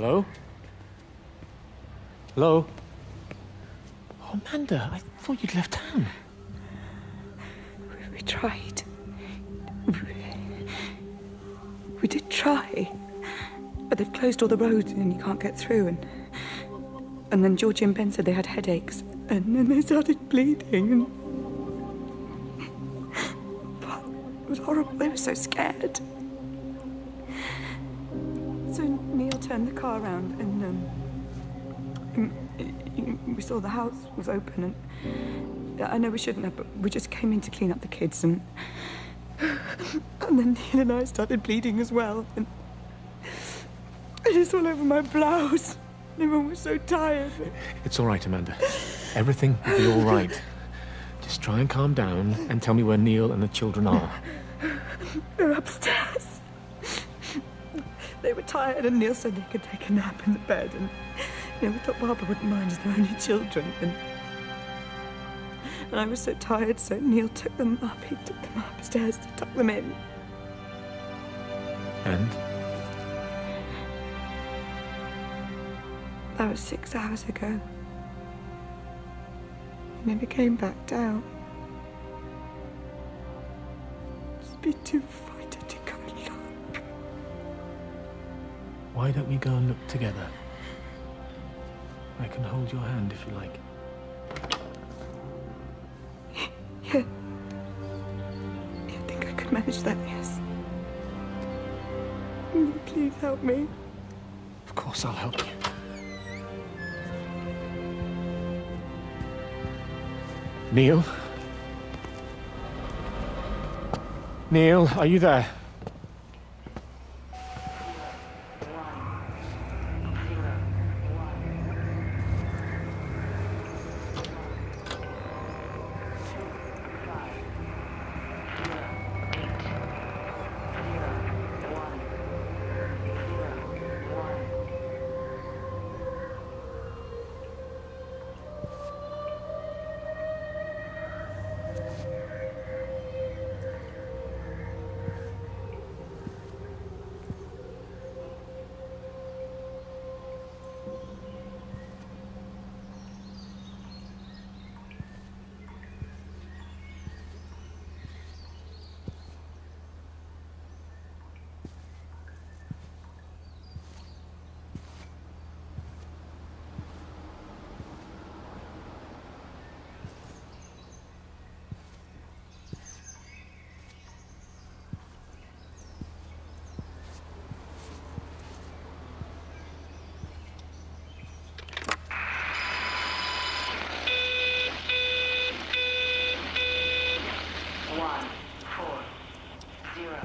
Hello? Hello? Oh, Amanda, I thought you'd left town. We tried. We did try. But they've closed all the roads and you can't get through. And, and then Georgie and Ben said they had headaches. And then they started bleeding. And... But it was horrible. They were so scared. Turned the car around and um, we saw the house was open and I know we shouldn't have, but we just came in to clean up the kids and and then Neil and I started bleeding as well and it is all over my blouse. Everyone was so tired. It's all right, Amanda. Everything will be all right. Just try and calm down and tell me where Neil and the children are. They're upstairs. They were tired, and Neil said they could take a nap in the bed. And you know, we thought Barbara wouldn't mind as they're only children. And, and I was so tired, so Neil took them up. He took them upstairs to tuck them in. And? That was six hours ago. He never came back down. Just be too Why don't we go and look together? I can hold your hand if you like. Yeah. Yeah, I think I could manage that, yes. Will you Please help me. Of course, I'll help you. Neil? Neil, are you there? One, four, zero,